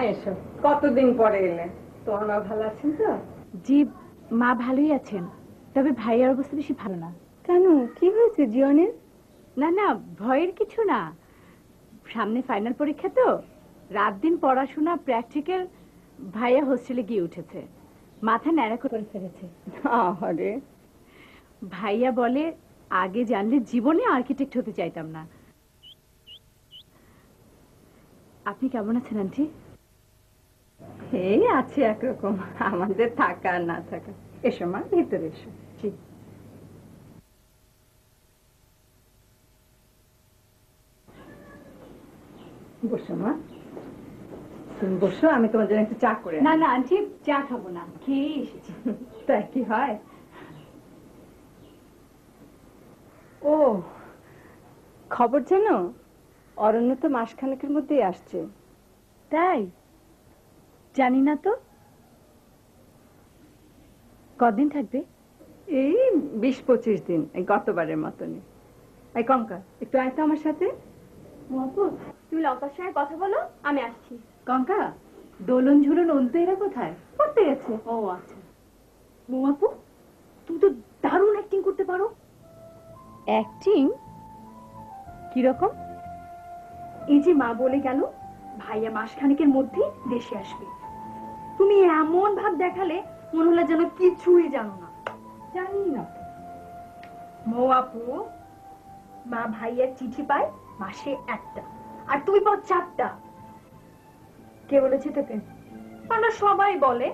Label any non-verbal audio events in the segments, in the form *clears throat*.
এসো এসো। কতদিন পরে এলে? তোমার মা ভালো আছেন তো? জি মা ভালোই আছেন। তবে ভাইয়ার অবস্থা বেশি ভালো না। কেন? কি হয়েছে জিয়নের না না ভয়ের কিছু না। সামনে ফাইনাল পরীক্ষা তো। রাত দিন পড়াশোনা প্র্যাকটিক্যাল ভাইয়া হোস্টেলে গিয়ে উঠেছে। মাথা ন্যাড়া করে ফেলেছে। আরে ভাইয়া বলে আগে জানলে জীবনে আর্কিটেক্ট হতে চাইতাম না। আপনি কেমন আছেন আন্টি? এই আছে একরকম আমাদের থাকা আর না থাকা। এসো মা ভিতরে এসো। বসো মা। তুমি বসো আমি তোমার জন্য একটু চা করে না না আন্টি চা খাব না খেয়ে এসেছি। *laughs* তাই কি হয়? ও খবর জানো? অরণ্য তো মাসখানেকের মধ্যেই আসছে। তাই? জানি না তো। কদিন থাকবে? এই বিশ পঁচিশ দিন এই গতবারের মতনই। এই কঙ্কা একটু আয় তো আমার সাথে। তুমি লঙ্কার সঙ্গে কথা বলো আমি আসছি। কঙ্কা দোলন ঝুলন অন্ত এরা কোথায়? পড়তে গেছে। ও আচ্ছা। মোমাপু তুমি তো দারুণ অ্যাক্টিং করতে পারো। অ্যাক্টিং কীরকম? এই যে মা বলে গেল ভাইয়া মাসখানেকের মধ্যে দেশে আসবে। তুমি এমন ভাব দেখালে মনে হলো যেন কিছুই জানো না। জানি না। মো আপু, মা ভাইয়ার চিঠি পায় মাসে একটা, আর তুই পাও চারটা। কে বলেছে তোকে? আমরা সবাই বলে।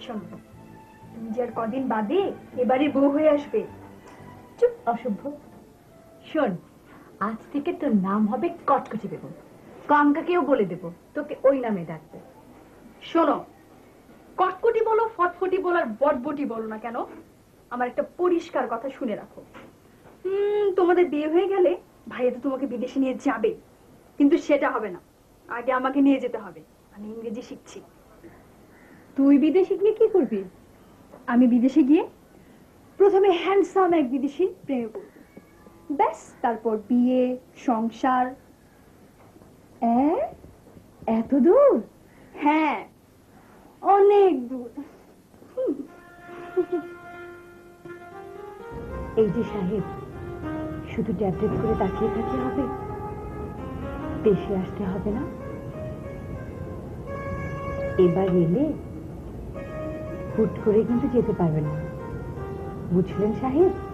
শোনো, তুমি যে আর কদিন বাদে এবারে বউ হয়ে আসবে। চুপ, অসভ্য। শোন, আজ থেকে তোর নাম হবে কটকটি বেগম। কঙ্কাকেও বলে দেব, তোকে ওই নামে ডাকবে। শোনো, কটকটি বলো, ফটফটি বলো আর বটবটি বলো না কেন, আমার একটা পরিষ্কার কথা শুনে রাখো। হুম তোমাদের বিয়ে হয়ে গেলে ভাইয়া তো তোমাকে বিদেশে নিয়ে যাবে, কিন্তু সেটা হবে না। আগে আমাকে নিয়ে যেতে হবে, আমি ইংরেজি শিখছি। তুই বিদেশে গিয়ে কি করবি? আমি বিদেশে গিয়ে প্রথমে হ্যান্ডসাম এক বিদেশি প্রেমে পড়ব। ব্যাস, তারপর বিয়ে, সংসার এত দূর? হ্যাঁ অনেক দূর। এই যে সাহেব, শুধু ট্যাপ করে তাকিয়ে থাকলে হবে? দেশে আসতে হবে না? এবার এলে হুট করে কিন্তু যেতে পারবেন না। বুঝলেন সাহেব?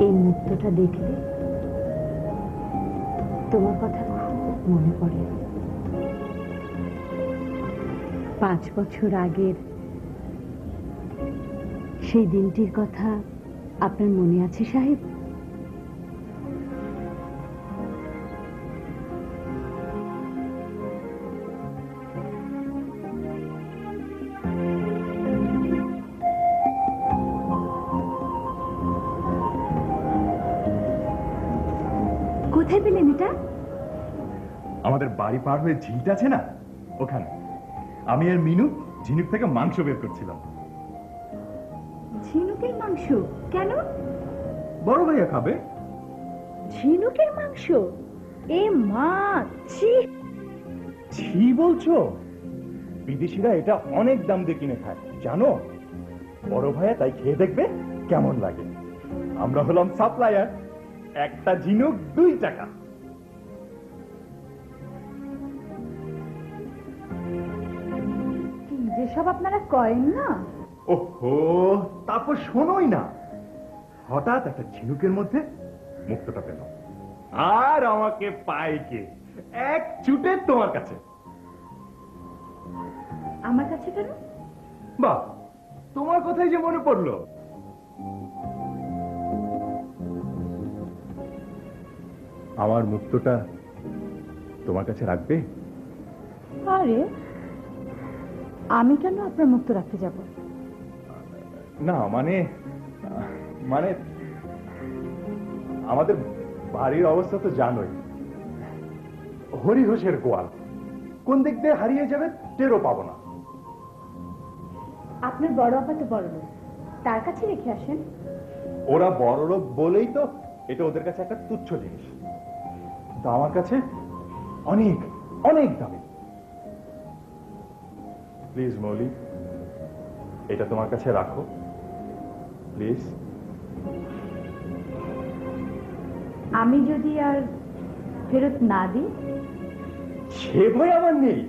এই মুহূর্তটা দেখলে তোমার কথা খুব মনে পড়ে। পাঁচ বছর আগের সেই দিনটির কথা আপনার মনে আছে, সাহেব? বাড়ি পার হয়ে ঝিলটা আছে না? ওখানে। আমি আর মিনু ঝিনুক থেকে মাংস বের করছিলাম। ঝিনুকের মাংস? কেন? বড় ভাইয়া খাবে। ঝিনুকের মাংস? এ মাছ ছি। ছি বলছো? বিদেশিরা এটা অনেক দাম দিয়ে কিনে খায়। জানো? বড় ভাইয়া তাই খেয়ে দেখবে কেমন লাগে। আমরা হলাম সাপ্লায়ার। একটা ঝিনুক দুই টাকা। কি যেসব আপনারা করেন না। ওহো তারপর শোনোই না। হঠাৎ একটা ঝিনুকের মধ্যে মুক্তটা পেল। আর আমাকে পাইকে এক চুটে তোমার কাছে। আমার কাছে কেন? বাহ তোমার কথাই যে মনে পড়ল। আমার মুক্তটা তোমার কাছে রাখবে? আরে আমি কেন আপনার মুক্ত রাখতে যাব? না মানে মানে আমাদের বাড়ির অবস্থা তো জানোই। হরিঘোষের গোয়াল কোন দিক দিয়ে হারিয়ে যাবে টেরও পাবো না। আপনার বড় আপা তো বড় লোক তার কাছে রেখে আসেন। ওরা বড় লোক বলেই তো এটা ওদের কাছে একটা তুচ্ছ জিনিস। তো আমার কাছে অনেক অনেক দামি। প্লিজ মৌলি এটা তোমার কাছে রাখো। প্লিজ আমি যদি আর ফেরত না দিই? সে ভয় আমার নেই।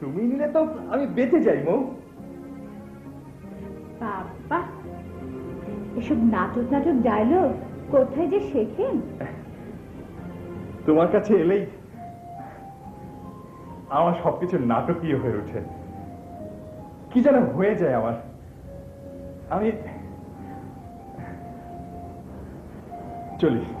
তুমি নিলে তো আমি বেঁচে যাই মৌ। বাবা এসব নাটক নাটক ডায়লগ কোথায় যে শেখেন? তোমার কাছে এলেই আমার সবকিছু নাটকীয় হয়ে ওঠে। কি যেন হয়ে যায় আমার। আমি চলি।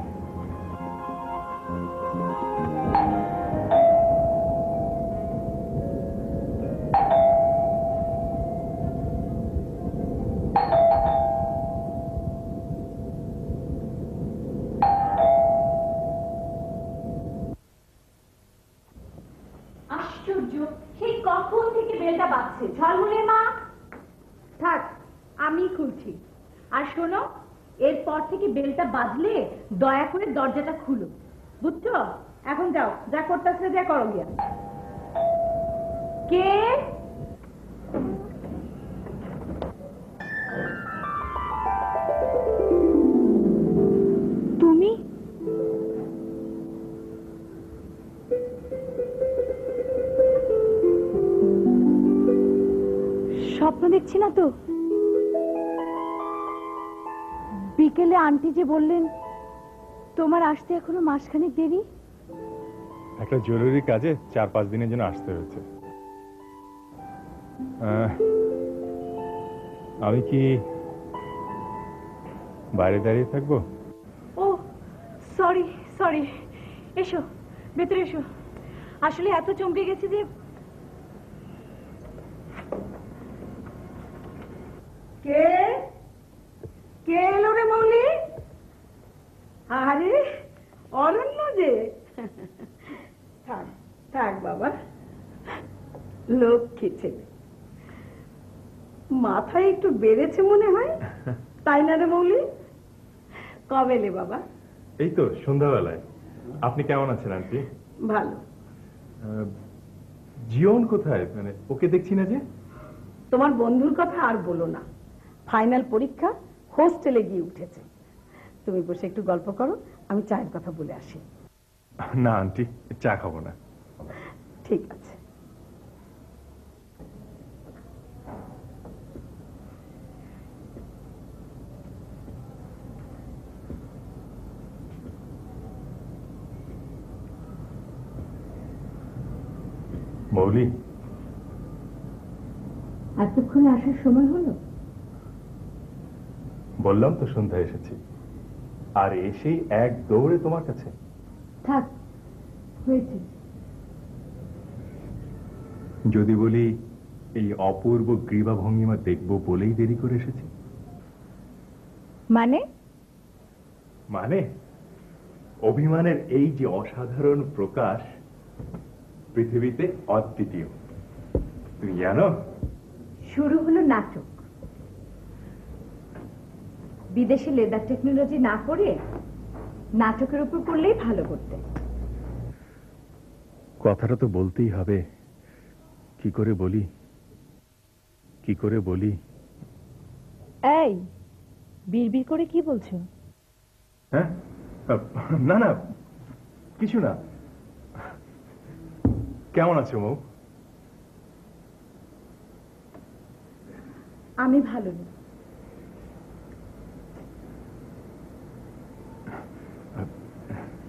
দয়া করে দরজাটা খুলো, বুঝছ? এখন যাও, যা করতেছে যা করো গিয়া। কে? তুমি? স্বপ্ন দেখছি না তো? বিকেলে আন্টি যে বললেন তোমার আসতে এখনও মাসখানেক দেরি? একটা জরুরি কাজে চার পাঁচ দিনের জন্য আসতে হয়েছে। আমি কি বাইরে দাঁড়িয়ে থাকব? ও সরি সরি। এসো ভেতরে এসো। আসলে এত চমকে গেছি যে কে কে এলো রে মৌলি আরে অরণ্য যে। থাক থাক বাবা। লক্ষ্মী ছেলে। মাথায় একটু বেড়েছে মনে হয় তাই না রে মৌলি কবে এলে বাবা? এই তো সন্ধ্যাবেলায়। আপনি কেমন আছেন আন্টি? ভালো। জিওন কোথায়? মানে ওকে দেখছি না যে? তোমার বন্ধুর কথা আর বলো না। ফাইনাল পরীক্ষা হোস্টেলে গিয়ে উঠেছে। তুমি বসে একটু গল্প করো আমি চায়ের কথা বলে আসি। না আন্টি চা খাব না। ঠিক আছে। মৌলি এতক্ষণে আসার সময় হলো? বললাম তো সন্ধ্যায় এসেছি। আর এসেই এক দৌড়ে তোমার কাছে। থাক হয়েছে। যদি বলি এই অপূর্ব গ্রীবা ভঙ্গিমা দেখব বলেই দেরি করে এসেছি। মানে? মানে? অভিমানের এই যে অসাধারণ প্রকাশ পৃথিবীতে অদ্বিতীয়। তুমি জানো? শুরু হলো নাটক। বিদেশে লেদার টেকনোলজি না করে নাটকের উপর করলেই ভালো করতে। কথাটা তো বলতেই হবে। কি করে বলি? কি করে বলি? এই বিড়বিড় করে কি বলছো? হ্যাঁ? না না কিছু না। কেমন আছো মৌ? আমি ভালো নেই।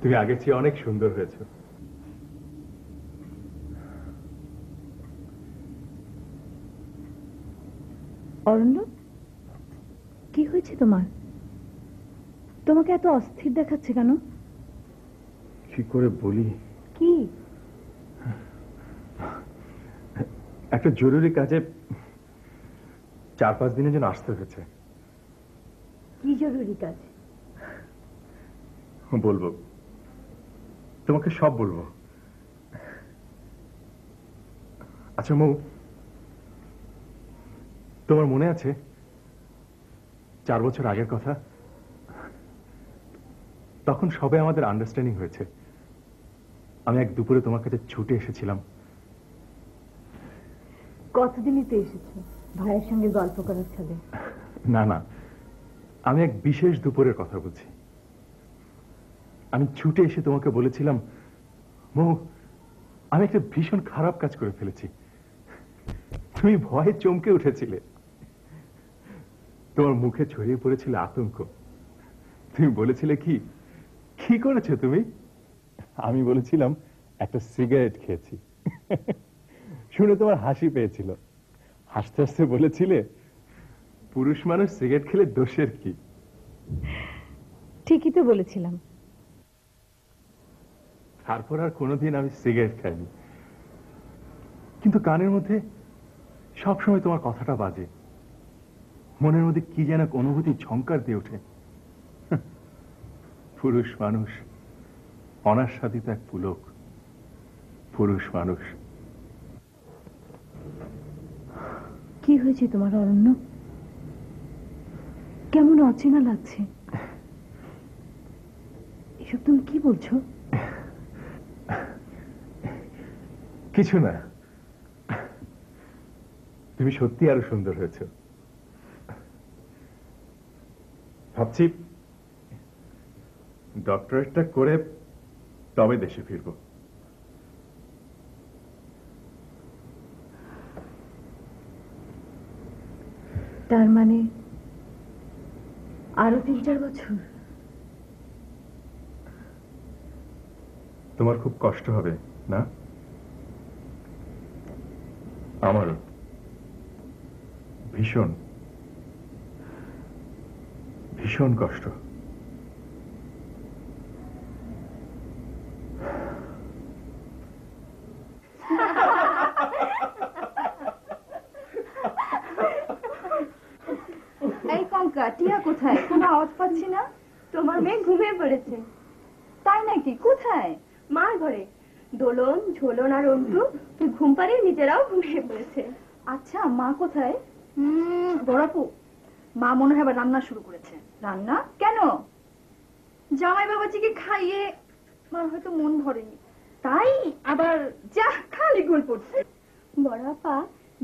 তুমি আগের চেয়ে অনেক সুন্দর হয়েছো। অরণ্য কি হয়েছে তোমার? তোমাকে এত অস্থির দেখাচ্ছে কেন? কি করে বলি? কি? একটা জরুরি কাজে চার পাঁচ দিনের জন্য আসতে হয়েছে। কি জরুরি কাজ? বলব তোমাকে সব বলব। আচ্ছা মৌ তোমার মনে আছে চার বছর আগের কথা? তখন সবে আমাদের আন্ডারস্ট্যান্ডিং হয়েছে। আমি এক দুপুরে তোমার কাছে ছুটে এসেছিলাম। কতদিনই তো এসেছ? ভাইয়ের সঙ্গে গল্প করার ছলে। না না আমি এক বিশেষ দুপুরের কথা বলছি। আমি ছুটে এসে তোমাকে বলেছিলাম, মৌ, আমি একটা ভীষণ খারাপ কাজ করে ফেলেছি। তুমি ভয়ে চমকে উঠেছিলে। তোমার মুখে ছড়িয়ে পড়েছিল আতঙ্ক। তুমি বলেছিলে কি কি করেছ তুমি? আমি বলেছিলাম, একটা সিগারেট খেয়েছি। শুনে তোমার হাসি পেয়েছিল। হাসতে হাসতে বলেছিলে, পুরুষ মানুষ সিগারেট খেলে দোষের কি? ঠিকই তো বলেছিলাম। তারপর আর কোনোদিন আমি সিগারেট খাইনি। কিন্তু কানের মধ্যে সবসময় তোমার কথাটা বাজে। মনের মধ্যে কি যেন এক অনুভূতি ঝঙ্কার দিয়ে ওঠে। পুরুষ মানুষ, অনাস্বাদিত এক পুলক। পুরুষ মানুষ। কি হয়েছে তোমার অরণ্য? কেমন অচেনা লাগছে? এসব তুমি কি বলছো? কিছু না। তুমি সত্যি আরও সুন্দর হয়েছ। ভাবছি ডক্টরেটটা করে তবে দেশে ফিরবো। তার মানে আরও তিন চার বছর? তোমার খুব কষ্ট হবে, না? আমারও। ভীষণ। ভীষণ কষ্ট। কোথায়? কোনো আওয়াজ পাচ্ছি না? তোমার মেয়ে ঘুমিয়ে পড়েছে। তাই নাকি? কোথায়? মার ঘরে। দোলন ঝোলন আর অন্তু তুই ঘুম পাড়িয়ে নিজেরাও ঘুমিয়ে পড়েছে। আচ্ছা মা কোথায়? বড়াপু মা মনে হয় রান্না শুরু করেছে। রান্না? কেন? জামাই বাবাজিকে খাইয়ে মার হয়তো মন ভরেনি। তাই আবার যা খালি গোল পড়ছে। বড়াপা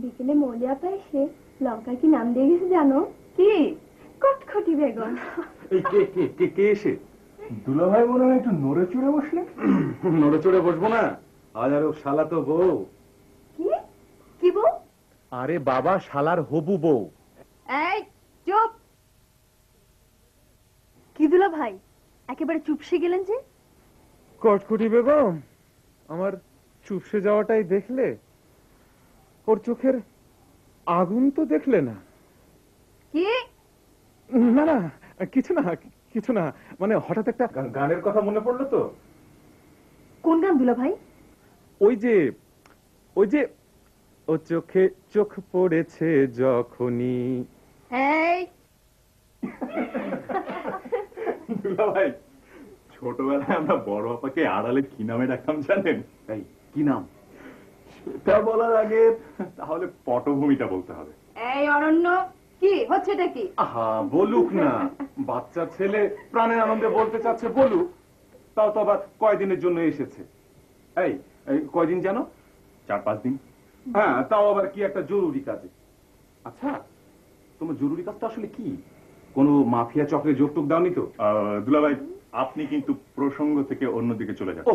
বিকেলে মলিয়াপা এসে লঙ্কা কি নাম দিয়ে গেছে জানো? কি? কটখটি বেগম এই কে কে কে কে এসে? দুলাভাই মনে হয় একটু নড়ে চড়ে বসলে? *clears throat* নড়ে চড়ে বসবো না। আজ আর শালা তো বউ। কি? কি বউ? আরে বাবা শালার হবু বউ। এই চুপ! কি দুলা ভাই একেবারে চুপসে গেলেন যে? কটকটি বেগম আমার চুপসে যাওয়াটাই দেখলে? ওর চোখের আগুন তো দেখলে না। কি? না না কিছু না কিছু না। মানে হঠাৎ একটা গানের কথা মনে পড়ল তো। কোন গান দুলা ভাই? ওই যে ওই যে ও চোখে চোখ পড়েছে যখনই। এই। দুলাভাই ছোটবেলায় আমরা বড় আপাকে আড়ালে কি নামে ডাকতাম জানেন? এই কি নাম? সেটা বলার আগে তাহলে পটভূমিটা বলতে হবে। এই অরণ্য কি হচ্ছে এটা কি? আহা বলুক না। বাচ্চা ছেলে প্রাণের আনন্দে বলতে চাচ্ছে বলুক। তাও তো আবার কয়দিনের জন্য এসেছে। এই কয়দিন জানো? চার পাঁচ দিন। হ্যাঁ তাও আবার কি একটা জরুরি কাজে। আচ্ছা তোমার জরুরি কাজটা আসলে কি? কোনো মাফিয়া চক্রে যোগটুক দাওনি তো? আহ, দুলাভাই আপনি কিন্তু প্রসঙ্গ থেকে অন্যদিকে চলে যান ও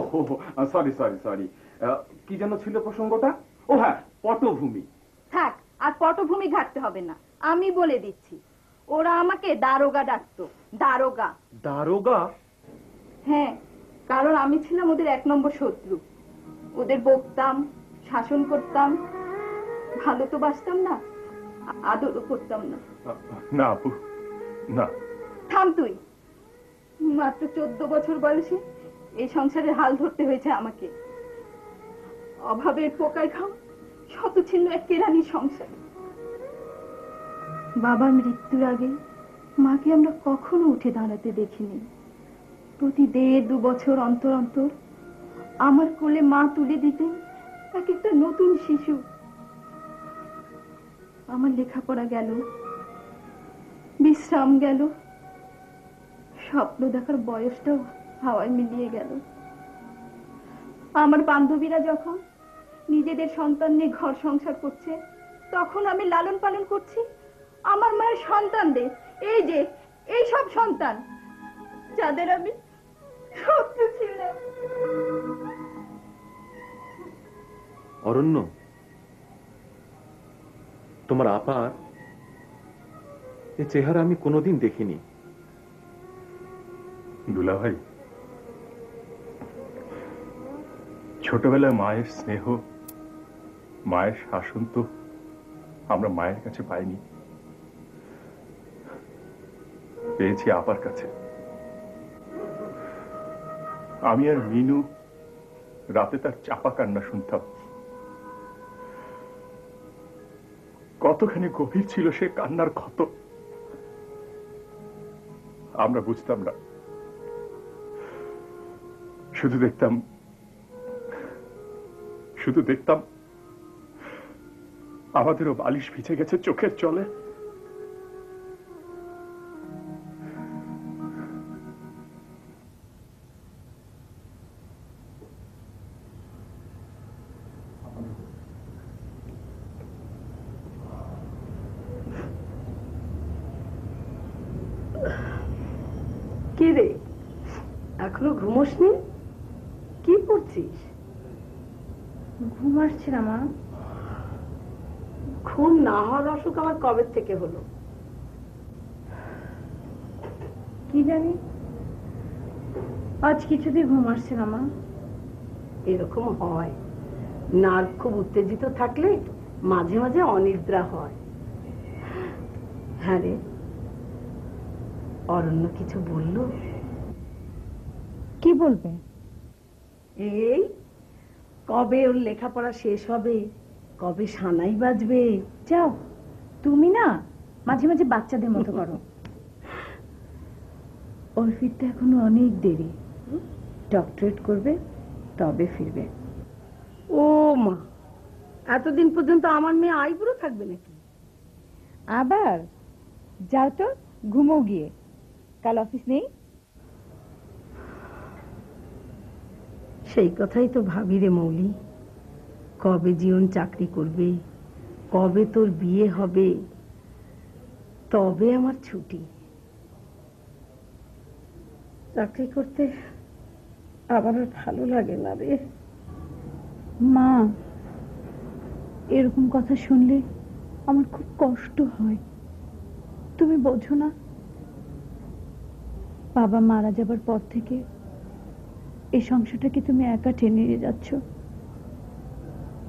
সরি সরি সরি কি যেন ছিল প্রসঙ্গটা? ও হ্যাঁ পটভূমি। থাক আর পটভূমি ঘাটতে হবে না। আমি বলে দিচ্ছি ওরা আমাকে দারোগা ডাকতো দারোগা। দারোগা? হ্যাঁ কারণ আমি ছিলাম ওদের এক নম্বর শত্রু। ওদের বকতাম শাসন করতাম ভালো তো বাসতাম না আদরও করতাম না। না আপু না। থাম তুই। মাত্র চোদ্দ বছর বয়সে এই সংসারের হাল ধরতে হয়েছে আমাকে। অভাবের পোকায় খাও। শত ছিন্ন এক কেরানি সংসার। বাবার মৃত্যুর আগে মাকে আমরা কখনো উঠে দাঁড়াতে দেখিনি। প্রতি দেড় দু বছর অন্তর অন্তর আমার কোলে মা তুলে দিতেন এক একটা নতুন শিশু। আমার লেখাপড়া গেল, বিশ্রাম গেল, স্বপ্ন দেখার বয়সটাও হাওয়ায় মিলিয়ে গেল। আমার বান্ধবীরা যখন নিজেদের সন্তান নিয়ে ঘর সংসার করছে তখন আমি লালন পালন করছি। আমার মায়ের সন্তানদের এই যে এই সব সন্তান যাদের আমি শত্রু ছিলাম। অরণ্য তোমার আপার এ চেহারা আমি কোনোদিন দেখিনি। দুলা ভাই ছোটবেলায় মায়ের স্নেহ মায়ের শাসন তো আমরা মায়ের কাছে পাইনি। পেয়েছি আপার কাছে। আমি আর মিনু রাতে তার চাপা কান্না শুনতাম। কতখানি গভীর ছিল সে কান্নার ক্ষত, আমরা বুঝতাম না। শুধু দেখতাম শুধু দেখতাম আমাদেরও বালিশ ভিজে গেছে চোখের চলে কবে থেকে হলো? কি জানি? আজ কিছুতেই ঘুম আসছে না মা। এরকম হয়। নার্ভ খুব উত্তেজিত থাকলে মাঝে মাঝে অনিদ্রা হয়। হ্যাঁ রে। অরণ্য কিছু বলল। কি বলবে? এই কবে ওর লেখাপড়া শেষ হবে? কবে সানাই বাজবে? যাও। তুমি না মাঝে মাঝে বাচ্চাদের মতো করো। ওর ফিরতে এখনও অনেক দেরি। ডক্টরেট করবে তবে ফিরবে। ও মা এতদিন পর্যন্ত আমার মেয়ে আইবুড়ো থাকবে নাকি? আবার? যাও তো ঘুমো গিয়ে। কাল অফিস নেই? সেই কথাই তো ভাবি রে মৌলি। কবে জীবন চাকরি করবে? কবে তোর বিয়ে হবে? তবে আমার ছুটি। চাকরি করতে আবার আর ভালো লাগে না রে। মা, এরকম কথা শুনলে আমার খুব কষ্ট হয়। তুমি বোঝো না, বাবা মারা যাবার পর থেকে এই সংসারটাকে তুমি একা টেনে নিয়ে যাচ্ছ।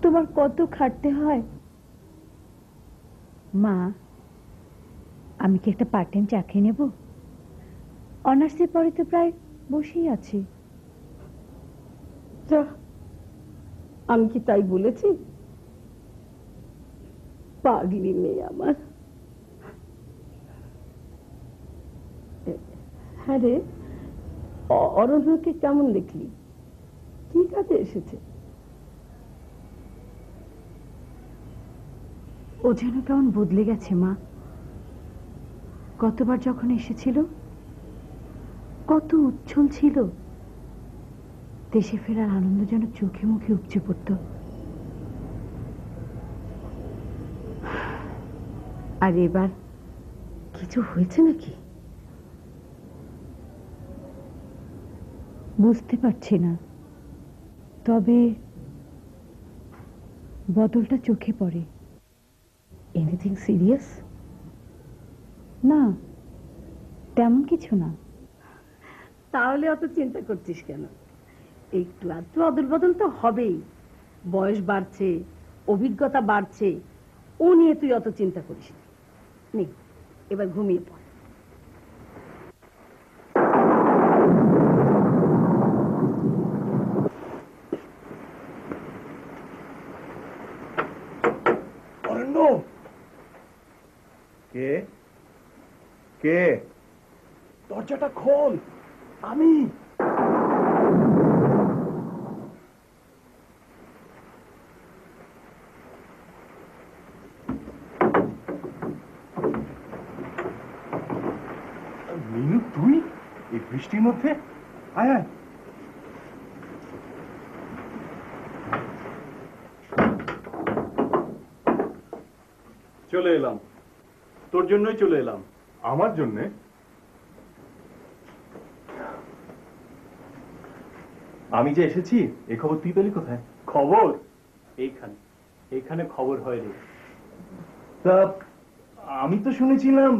তোমার কত খাটতে হয় মা, আমি কি একটা পার্ট টাইম চাকরি নেব? অনার্সের পরে তো প্রায় বসেই আছি। আমি কি তাই বলেছি? পাগলি মেয়ে আমার। হ্যাঁ রে অরণ্যকে কেমন দেখলি? কি কাজে এসেছে? ও যেন কেমন বদলে গেছে, মা। গতবার যখন এসেছিল, কত উচ্ছল ছিল। দেশে ফেরার আনন্দ যেন চোখে মুখে উপচে পড়ত। আর এবার কিছু হয়েছে নাকি? বুঝতে পারছি না। তবে বদলটা চোখে পড়ে। এনিথিং সিরিয়াস না, তেমন কিছু না। তাহলে অত চিন্তা করছিস কেন? একটু আধটু অদল বদল তো হবেই। বয়স বাড়ছে, অভিজ্ঞতা বাড়ছে, ও নিয়ে তুই অত চিন্তা করিস না, এবার ঘুমিয়ে পড় অরণ্য কে? দরজাটা খোল। আমি। মিনু তুই এই বৃষ্টির মধ্যে? আয় আয়। চলে এলাম। তোর জন্যই চলে এলাম। আমার জন্য আমি যে এসেছি এই খবর তুই পেলি কোথায়? খবর? এইখানে। এইখানে খবর হয় রে। তা আমি তো শুনেছিলাম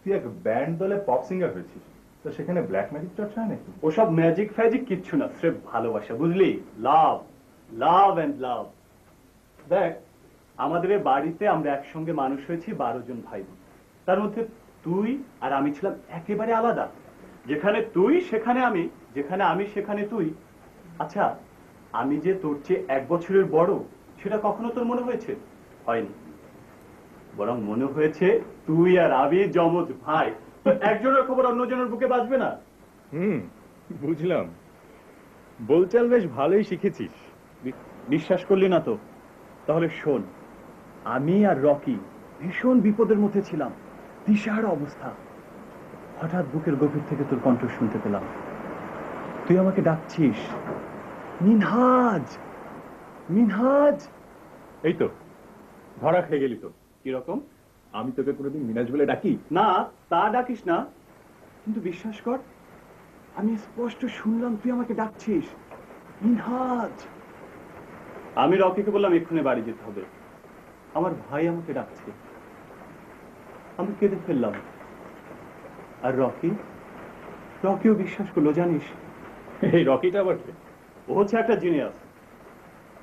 তুই এক ব্যান্ড দলে পপ সিঙ্গার হয়েছিস। তো সেখানে ব্ল্যাক ম্যাজিক চর্চা হয় নাকি? ওসব ম্যাজিক ফ্যাজিক কিচ্ছু না স্রেফ ভালোবাসা বুঝলি? লাভ লাভ অ্যান্ড লাভ দেখ আমাদের বাড়িতে আমরা একসঙ্গে মানুষ হয়েছি বারো জন ভাই তার মধ্যে তুই আর আমি ছিলাম একেবারে আলাদা। যেখানে তুই, সেখানে আমি, যেখানে আমি, সেখানে তুই। আচ্ছা আমি যে তোর চেয়ে এক বছরের বড়, সেটা কখনো তোর মনে হয়েছে? হয়নি। বরং মনে হয়েছে তুই আর আমি জমজ ভাই। একজনের খবর অন্যজনের বুকে বাঁচবে না। হুম, বুঝলাম। বলচাল বেশ ভালোই শিখেছিস। বিশ্বাস করলি না তো? তাহলে শোন, আমি আর রকি ভীষণ বিপদের মধ্যে ছিলাম। দিশার অবস্থা। হঠাৎ বুকের গভীর থেকে তোর কণ্ঠ শুনতে পেলাম। তুই আমাকে ডাকছিস। মিনহাজ! মিনহাজ! এই তো ধরা খেয়ে গেলি তো। কীরকম আমি তোকে কোনোদিন মিনাজ বলে ডাকি? না তা ডাকিস না। কিন্তু বিশ্বাস কর আমি স্পষ্ট শুনলাম তুই আমাকে ডাকছিস। মিনহাজ! আমি রকিকে বললাম এক্ষুনি বাড়ি যেতে হবে। আমার ভাই আমাকে ডাকছে। আমি কেঁদে ফেললাম। আর রকি? রকিও বিশ্বাস করল জানিস? এই রকিটা আবার কে? ও হচ্ছে একটা জিনিয়াস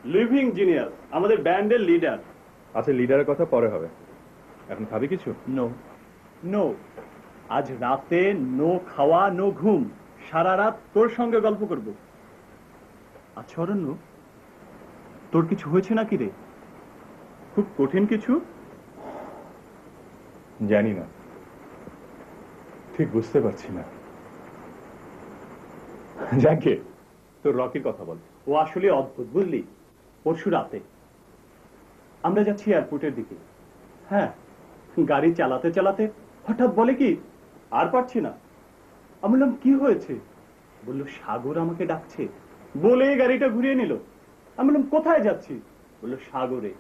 লিভিং জিনিয়াস আমাদের ব্যান্ডের লিডার আচ্ছা লিডারের কথা পরে হবে। এখন খাবি কিছু? নো নো আজ রাতে নো খাওয়া নো ঘুম। সারা রাত তোর সঙ্গে গল্প করব। আচ্ছা অরণ্য তোর কিছু হয়েছে নাকি রে? খুব কঠিন কিছু। জানি না। ঠিক বুঝতে পারছি না। যাকে তোর রকির কথা বল। ও আসলে অদ্ভুত, বুঝলি? পরশু রাতে। আমরা যাচ্ছি এয়ারপোর্টের দিকে। হ্যাঁ গাড়ি চালাতে চালাতে হঠাৎ বলে কি, আর পারছি না। আমি বললাম, কি হয়েছে? বলল, সাগর আমাকে ডাকছে। বলে গাড়িটা ঘুরিয়ে নিল। আমি বললাম, কোথায় যাচ্ছি বলল, সাগরে।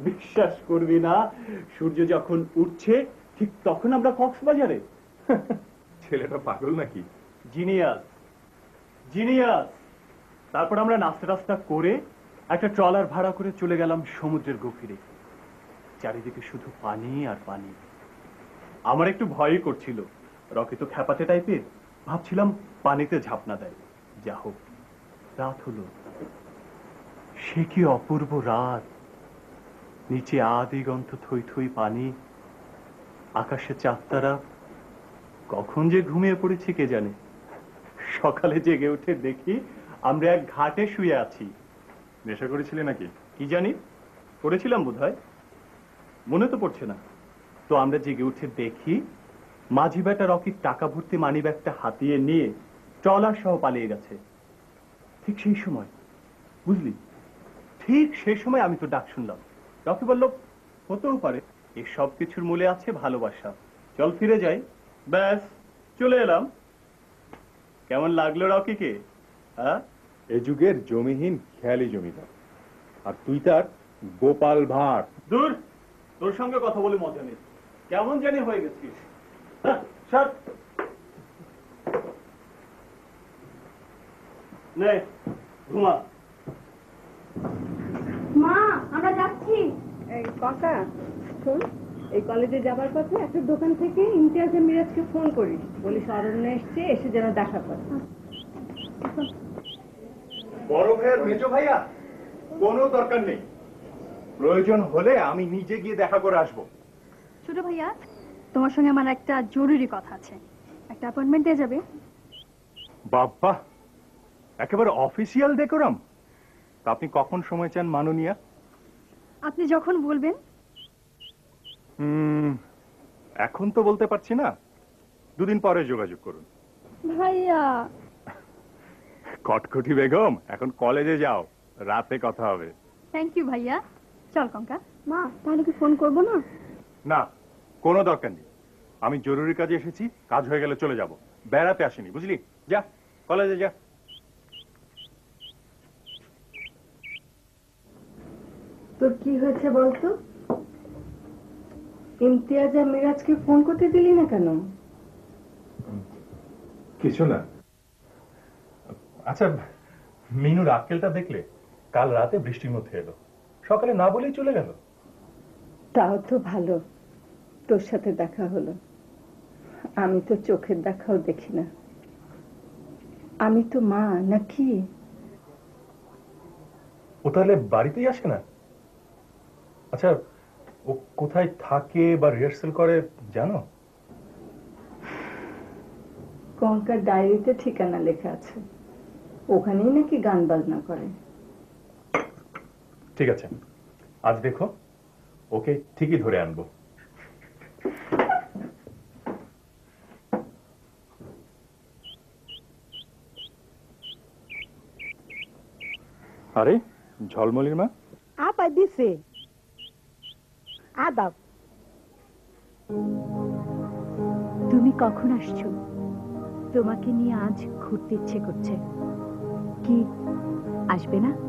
বিশ্বাস করবি না। সূর্য যখন উঠছে ঠিক তখন আমরা কক্সবাজারে। ছেলেটা পাগল নাকি? জিনিয়াস। জিনিয়াস। তারপর আমরা নাস্তা টাস্তা করে একটা ট্রলার ভাড়া করে চলে গেলাম সমুদ্রের গভীরে। চারিদিকে শুধু পানি আর পানি। আমার একটু ভয়ই করছিল। রকি তো খ্যাপাতে টাইপের। ভাবছিলাম পানিতে ঝাপনা দেয়। যা হোক রাত হলো। সে কি অপূর্ব রাত। নিচে আদিগন্ত থই থই পানি, আকাশে চাঁদতারা কখন যে ঘুমিয়ে পড়েছি কে জানে? সকালে জেগে উঠে দেখি আমরা এক ঘাটে শুয়ে আছি। নেশা করেছিলে নাকি? কি জানি? করেছিলাম বোধহয়। মনে তো পড়ছে না। তো আমরা জেগে উঠে দেখি মাঝি বেটা রকির টাকা ভর্তি মানি ব্যাগটা হাতিয়ে নিয়ে ট্রলার সহ পালিয়ে গেছে। ঠিক সেই সময়, বুঝলি? ঠিক সেই সময় আমি তো ডাক শুনলাম। রকি বলল হতেও পারে। এই সব কিছুর মূলে আছে ভালোবাসা। চল ফিরে যাই। ব্যাস চলে এলাম। কেমন লাগল রকিকে? হ্যাঁ এ যুগের জমিহীন খেয়ালি জমিদার। আর তুই তার গোপাল ভাঁড়। দূর তোর সঙ্গে কথা বলে মজা নেই। কেমন জানি হয়ে গেছিস। হ্যাঁ। নে ঘুমা। মা আমরা এই শোন এই কলেজে যাবার পথে একটা দোকান থেকে ইমতিয়াজ মিরাজকে ফোন করিস। বলিস অরণ্য এসছে এসে যেন দেখা করে। বড় ভাইয়ের মেজ ভাইয়া কোনো দরকার নেই। প্রয়োজন হলে আমি নিজে গিয়ে দেখা করে আসব। ছোট ভাইয়া তোমার সঙ্গে আমার একটা জরুরি কথা আছে। একটা অ্যাপয়েন্টমেন্ট দিয়ে যাবে। বাবা একেবারে অফিসিয়াল ডেকোরাম তা আপনি কখন সময় চান মাননীয়া? আপনি যখন বলবেন। এখন তো বলতে পারছি না। দুদিন পরে যোগাযোগ করুন। ভাইয়া। কটকটি বেগম এখন কলেজে যাও। রাতে কথা হবে। থ্যাংক ইউ ভাইয়া। চল কঙ্কা। মা তাহলে কি ফোন করব না? না কোনো দরকার নেই। আমি জরুরি কাজে এসেছি কাজ হয়ে গেলে চলে যাব। বেড়াতে আসিনি বুঝলি? যা কলেজে যা। তোর কি হয়েছে বলতো? ইমতিয়াজ আর মিরাজকে ফোন করতে দিলি না কেন? কিছু না। আচ্ছা মিনুর আক্কেলটা দেখলে কাল রাতে বৃষ্টির মধ্যে এলো। সকালে না বলেই চলে গেল। তাও তো ভালো। তোর সাথে দেখা হলো। আমি তো চোখের দেখাও দেখি না। আমি তো মা নাকি ও তাহলে বাড়িতেই আসে না? আচ্ছা ও কোথায় থাকে বা রিহার্সেল করে জানো? কঙ্কার ডায়েরিতে ঠিকানা লেখা আছে। ওখানেই নাকি গান বাজনা করে। ঠিক আছে। আজ দেখো ওকে ঠিকই ধরে আনব। আরে ঝলমলির মা? আপা দিছে আদাব। তুমি কখন আসছো? তোমাকে নিয়ে আজ ঘুরতে ইচ্ছে করছে। কি আসবে না?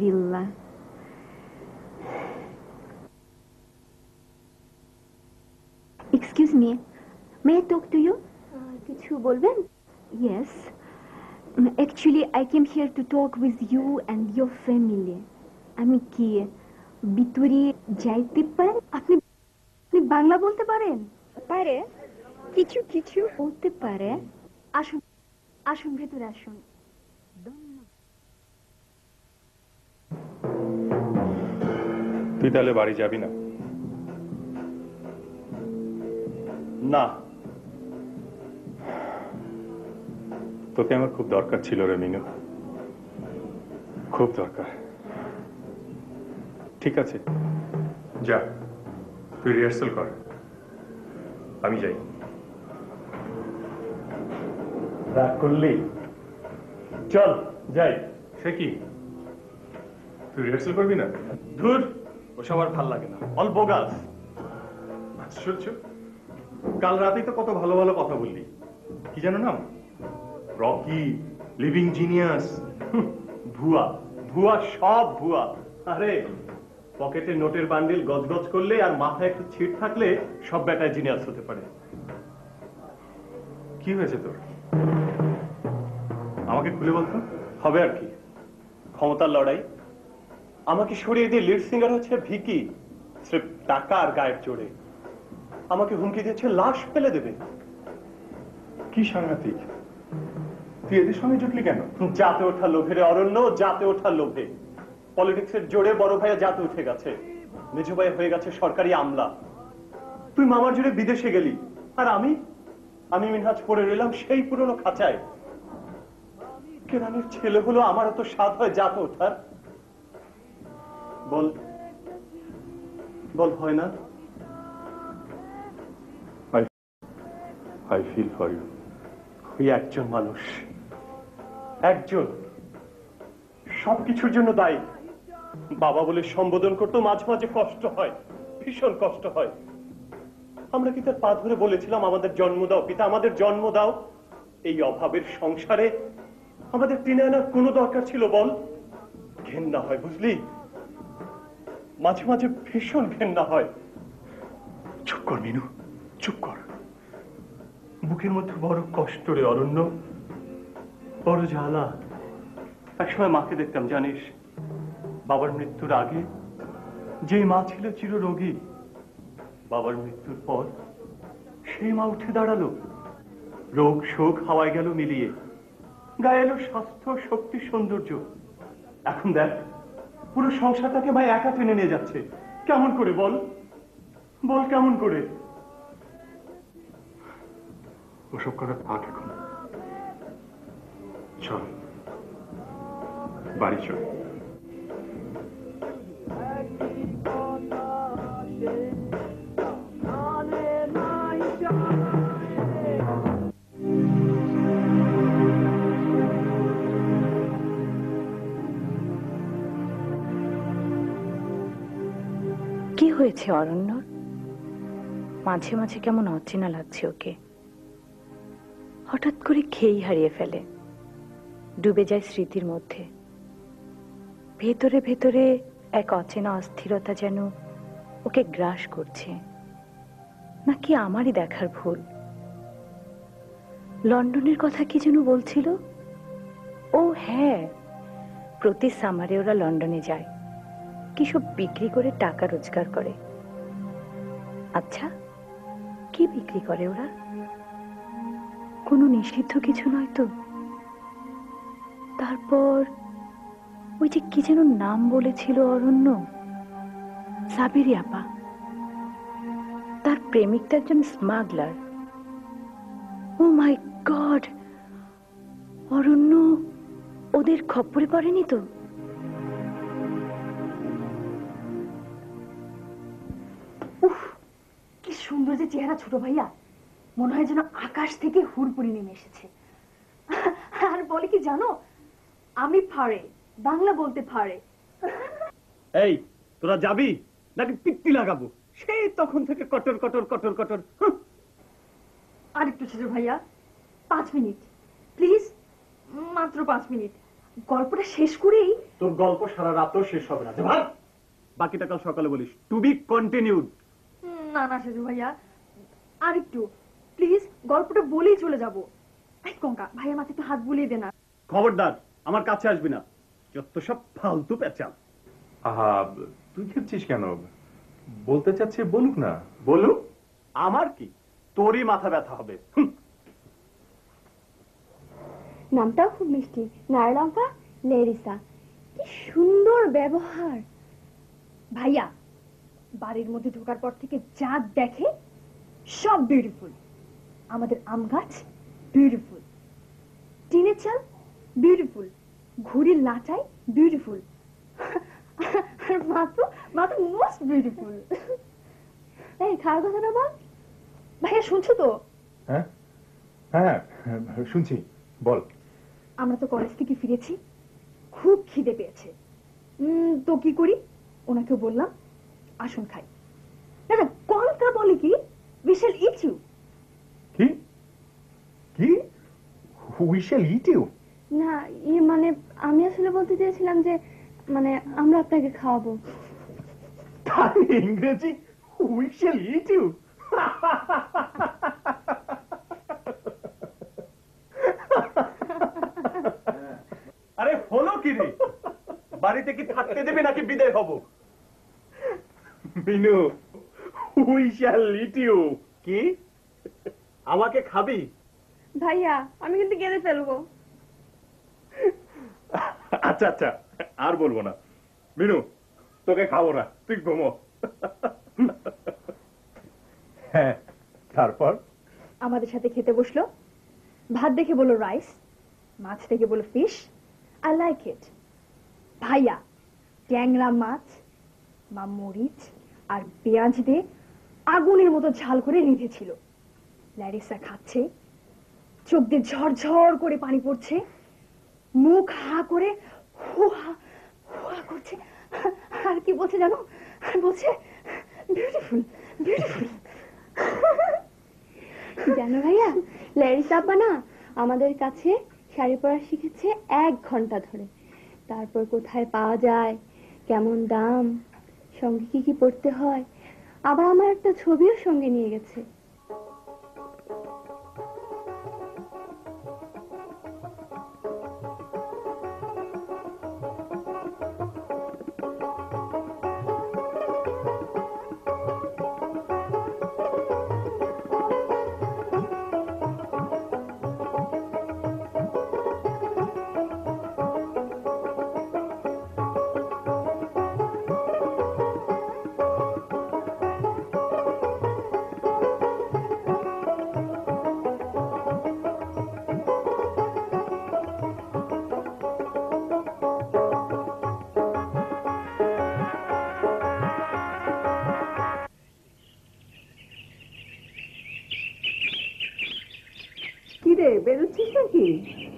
Villa. Excuse me, may I talk to you? কিছু বলবেন? Yes. Actually, I came here to talk with you and your family. আমি কি ভিতরে যাইতে পারেন? আপনি আপনি বাংলা বলতে পারেন? পারে। কিছু কিছু বলতে পারে। আসুন আসুন ভেতরে আসুন। তুই তাহলে বাড়ি যাবি না? না। তোকে আমার খুব দরকার ছিল রে মিনু। খুব দরকার। ঠিক আছে। যা তুই রিহার্সাল কর। আমি যাই। রাগ করলি? চল যাই। সে কি? তুই রিহার্সাল করবি না? ধুর ওসব আর ভালো লাগে না। অল্প গাছ। আশ্চর্য কাল রাতেই তো কত ভালো ভালো কথা বললি। কি জানো নাম? রকি লিভিং জিনিয়াস ভুয়া। ভুয়া সব ভুয়া। আরে পকেটে নোটের বান্ডিল গজগজ করলে আর মাথায় একটু ছিট থাকলে সব বেটায় জিনিয়াস হতে পারে। কি হয়েছে তোর? আমাকে খুলে বলতো হবে আর কি। ক্ষমতার লড়াই। আমাকে সরিয়ে দিয়ে লিড সিঙ্গার হচ্ছে ভিকি। স্রেফ টাকা আর গায়ের জোরে। আমাকে হুমকি দিচ্ছে লাশ ফেলে দেবে। কি সাংঘাতিক। তুই এদের সঙ্গে জুটলি কেন? জাতে ওঠা লোভে রে অরণ্য জাতে ওঠা লোভে। পলিটিক্সের জোরে বড় ভাইয়া জাতে উঠে গেছে। মেজো ভাই হয়ে গেছে সরকারি আমলা। তুই মামার জোরে বিদেশে গেলি। আর আমি? আমি মিনহাজ পড়ে রইলাম সেই পুরনো খাঁচায়। কেরানির ছেলে হলো আমার তো স্বাদ হয় জাতে ওঠার। বল। বল হয় না। আই ফিল ফর ইউ ওই একজন মানুষ। একজন। সবকিছুর জন্য দায়ী। বাবা বলে সম্বোধন করতে মাঝে মাঝে কষ্ট হয়। ভীষণ কষ্ট হয়। আমরা কি তার পা ধরে বলেছিলাম আমাদের জন্ম দাও পিতা আমাদের জন্ম দাও। এই অভাবের সংসারে আমাদের টেনে আনার কোনো দরকার ছিল বল। ঘেন্না হয় বুঝলি? মাঝে মাঝে ভীষণ ঘেন্না হয়। চুপ কর, মিনু। চুপ কর। বুকের মধ্যে বড় কষ্ট রে, অরণ্য। বড় জ্বালা। একসময় মাকে দেখতাম, জানিস? বাবার মৃত্যুর আগে। যে মা ছিল চির রোগী বাবার মৃত্যুর পর সেই মা উঠে দাঁড়াল। রোগ শোক হাওয়ায় গেল মিলিয়ে। গায়ে এলো স্বাস্থ্য, শক্তি, সৌন্দর্য। এখন দেখ পুরো সংসারটাকে ভাই একা টেনে নিয়ে যাচ্ছে। কেমন করে বল? বল কেমন করে? ওসব করার থাক এখন। চল, বাড়ি চল। হয়েছে অরণ্যর মাঝে মাঝে কেমন অচেনা লাগছে ওকে। হঠাৎ করে খেই হারিয়ে ফেলে। ডুবে যায় স্মৃতির মধ্যে। ভেতরে ভেতরে এক অচেনা অস্থিরতা যেন ওকে গ্রাস করছে। নাকি আমারই দেখার ভুল? লন্ডনের কথা কি যেন বলছিল? ও হ্যাঁ প্রতি সামারে ওরা লন্ডনে যায়। কিসব বিক্রি করে টাকা রোজগার করে? আচ্ছা কি বিক্রি করে ওরা? কোনো নিষিদ্ধ কিছু নয় তো? তারপর ওই যে কি যেন নাম বলেছিল অরণ্য? সাবেরি আপা। তার প্রেমিক তো একজন স্মাগলার ও মাই গড! অরণ্য ওদের খপ্পরে পড়েনি তো? যে চেহারা ছোট ভাইয়া। মনে হয় যেন আকাশ থেকে হুড়পুরি নেমে এসেছে। আর বলে কি জানো? আমি ফাড়ে বাংলা বলতে ফাড়ে। এই তোরা যাবি? নাকি পিত্তি লাগাবো? সেই তখন থেকে কটর কটর কটর কটর। আর একটু ছোট ভাইয়া পাঁচ মিনিট। প্লিজ মাত্র পাঁচ মিনিট। গল্পটা শেষ করেই তোর গল্প সারা রাতও শেষ হবে না। বাকিটা কাল সকালে বলিস। টু বি কন্টিনিউড না না সেজু ভাইয়া। আর একটু প্লিজ গল্পটা বলেই চলে যাব। এই কঙ্কা ভাইয়া মাথায় একটু হাত বুলিয়ে দে না। খবরদার আমার কাছে আসবি না। যত সব ফালতু পেঁচাল। আহা তুই খেপছিস কেন? বলতে চাচ্ছে বলুক না। বলু আমার কি? তোরই মাথা ব্যথা হবে। নামটাও খুব মিষ্টি। নারলঙ্কা লেরিসা। কি সুন্দর ব্যবহার। ভাইয়া বাড়ির মধ্যে ঢোকার পর থেকে যা দেখে সব বিউটিফুল আমাদের আম গাছ বিউটিফুল টিনের চাল বিউটিফুল ঘুড়ির লাটাই বিউটিফুল আর মা তো মোস্ট বিউটিফুল এই খাওয়ার কথাটা বল। ভাইয়া শুনছো তো? হ্যাঁ হ্যাঁ শুনছি। বল। আমরা তো কলেজ থেকে ফিরেছি। খুব খিদে পেয়েছে। উম, তো কি করি? ওনাকে বললাম আসুন খাই। না না কলকা বলে কি? উই শ্যাল ইট ইউ কি? কি? উই শ্যাল ইট ইউ না ইয়ে মানে আমি আসলে বলতে চেয়েছিলাম যে মানে আমরা আপনাকে খাওয়াবো। তার ইংরেজি উই শ্যাল ইট ইউ আরে হলো কি রে? বাড়িতে কি থাকতে দেবে নাকি বিদায় হব? Minu we shall eat you কি? আমাকে খাবি? ভাইয়া আমি কিন্তু কেঁদে ফেলব। আচ্ছা আচ্ছা আর বলব না। মিনু তোকে খাব না। তুই ঘুমো। হ্যাঁ তারপর? আমাদের সাথে খেতে বসল। ভাত দেখে বলল রাইস মাছ দেখে বলল ফিশ আই লাইক ইট ভাইয়া ট্যাংরা মাছ মা মরিচ আর পেঁয়াজ দিয়ে আগুনের মতো ঝাল করে রেঁধেছিল। ল্যারিসা খাচ্ছে, চোখ দিয়ে ঝরঝর করে পানি পড়ছে, মুখ হা করে হুহা হুহা করছে। আর কি বলছে জানো? বলছে বিউটিফুল বিউটিফুল জানো ভাইয়া, ল্যারিস আব্বা না আমাদের কাছে শাড়ি পরা শিখেছে এক ঘণ্টা ধরে। তারপর কোথায় পাওয়া যায়, কেমন দাম, সঙ্গে কি কি পড়তে হয় আবার আমার একটা ছবিও সঙ্গে নিয়ে গেছে।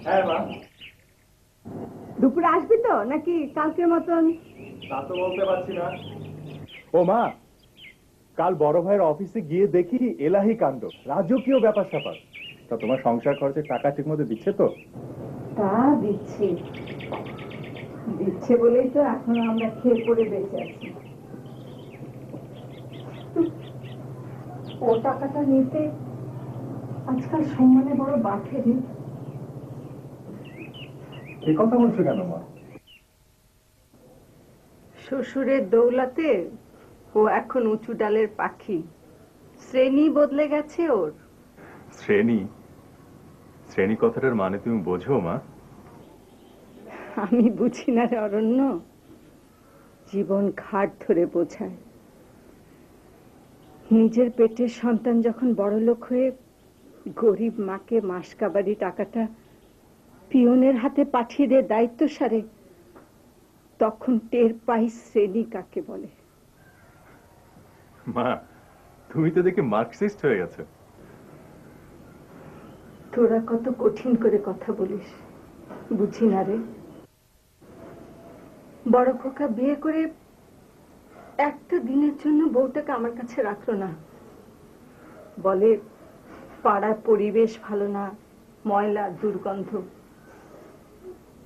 হ্যাঁ মা। দুপুরে আসবি তো? নাকি কালকের মতন? তা তো বলতে পারছি না। ও মা কাল বড় ভাইয়ের অফিসে গিয়ে দেখি এলাহি কাণ্ড রাজকীয় ব্যাপার স্যাপার। তা তোমার সংসার খরচের টাকা ঠিক মতো দিচ্ছে তো? তা দিচ্ছে। দিচ্ছে বলেই তো এখনও আমরা খেয়ে পড়ে বেঁচে আছি। ও টাকাটা নিতে আজকাল সম্মানে বড় বাঠে রে। এই কথা বলছো কেন মা? শ্বশুরের দৌলাতে ও এখন উঁচু ডালের পাখি। শ্রেণি বদলে গেছে ওর। শ্রেণি? শ্রেণি কথাটার মানে তুমি বোঝো মা? আমি বুঝি না রে অরণ্য। জীবন ঘাট ধরে বোঝায়। নিজের পেটের সন্তান যখন বড়লোক হয়ে গরিব মাকে মাস মাসকাবারি টাকাটা পিয়নের হাতে পাঠিয়ে দেয় দায়িত্ব সারে তখন টের পাই শ্রেণি কাকে বলে। মা তুমি তো দেখি মার্কসিস্ট হয়ে গেছো। তোরা কত কঠিন করে কথা বলিস বুঝি না রে। বড় খোকা বিয়ে করে একটা দিনের জন্য বউটাকে আমার কাছে রাখল না। বলে পাড়ার পরিবেশ ভালো না ময়লা দুর্গন্ধ।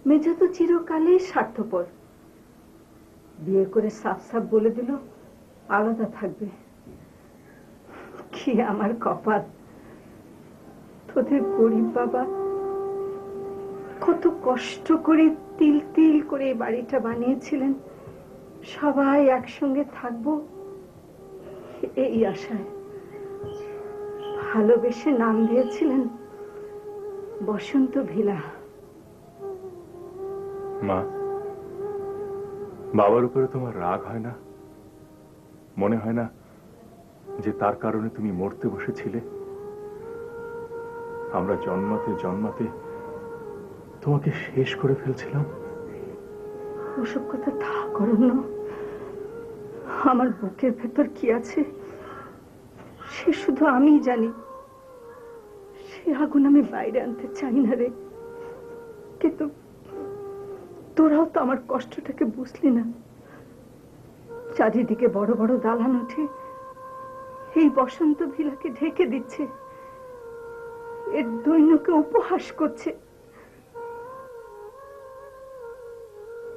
মেজা তো চিরকালই স্বার্থপর। বিয়ে করে সাফ সাফ বলে দিল, আলাদা থাকবে। কি আমার কপাল? তোদের গরিব বাবা কত কষ্ট করে তিল তিল করে বাড়িটা বানিয়েছিলেন। সবাই একসঙ্গে থাকব এই আশায়। ভালোবেসে নাম দিয়েছিলেন বসন্ত ভিলা। মা, বাবার উপরে তোমার রাগ হয় না? মনে হয় না যে তার কারণে তুমি মরতে বসেছিলে? আমরা জন্মাতে জন্মাতে তোমাকে শেষ করে ফেলছিলাম। ওসব কথা থা করো না। আমার বুকের ভেতর কি আছে? সে শুধু আমিই জানি। সে আগুন আমি বাইরে আনতে চাই না রে। কিন্তু তোরাও তো আমার কষ্টটাকে বুঝলি না। চারিদিকে বড় বড় দালান উঠে এই বসন্ত ভিলাকে ঢেকে দিচ্ছে। এর দৈন্যকে উপহাস করছে।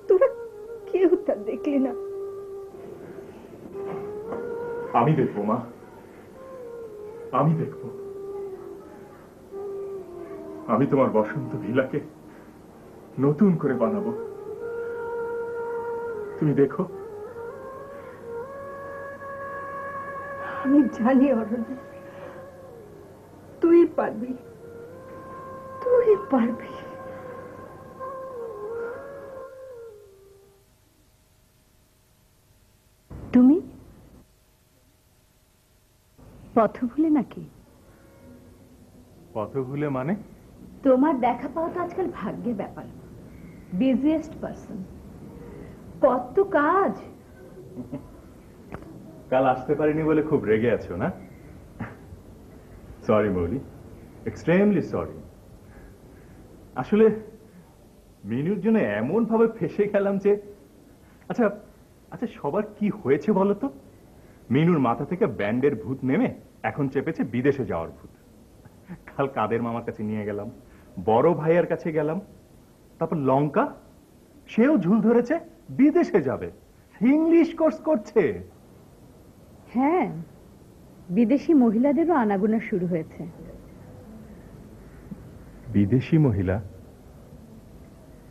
তোরা কেউ তা দেখলি না। আমি দেখব, মা। আমি দেখব। আমি তোমার বসন্ত ভিলাকে নতুন করে বানাবো। তুমি দেখো। আমি জানি অরণ্য। তুই পারবি। পারবে। তুমি? পথ ভুলে নাকি? পথ ভুলে মানে? তোমার দেখা পাওয়া তো আজকাল ভাগ্যের ব্যাপার। বিজিয়েস্ট পারসন কত কাজ? কাল আসতে পারিনি বলে খুব রেগে আছো, না? সরি মৌলি এক্সট্রিমলি সরি আসলে মিনুর জন্য এমন ভাবে ফেসে গেলাম যে আচ্ছা আচ্ছা সবার কি হয়েছে বলো তো? মিনুর মাথা থেকে ব্যান্ডের ভূত নেমে এখন চেপেছে বিদেশে যাওয়ার ভূত। কাল কাদের মামার কাছে নিয়ে গেলাম, বড় ভাইয়ের কাছে গেলাম তারপর লঙ্কা সেও ঝুল ধরেছে বিদেশে যাবে। ইংলিশ কোর্স করছে। হ্যাঁ বিদেশি মহিলাদেরও আনাগোনা শুরু হয়েছে। বিদেশি মহিলা?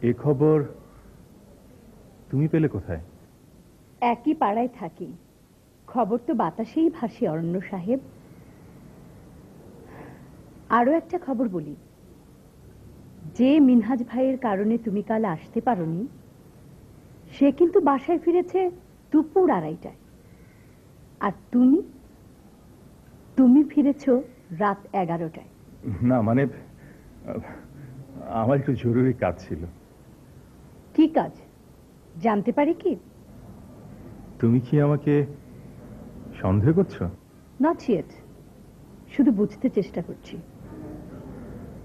এ খবর তুমি পেলে কোথায়? একই পাড়ায় থাকি। খবর তো বাতাসেই ভাসি অরণ্য সাহেব। আরও একটা খবর বলি। যে মিনহাজ ভাইয়ের কারণে তুমি কাল আসতে পারোনি সে কিন্তু বাসায় ফিরেছে দুপুর আড়াইটায়। আর তুমি? তুমি ফিরেছ রাত এগারোটায়। না মানে আমার একটু জরুরি কাজ ছিল। কি কাজ? জানতে পারি কি? তুমি কি আমাকে সন্দেহ করছ? নট ইয়েট শুধু বুঝতে চেষ্টা করছি।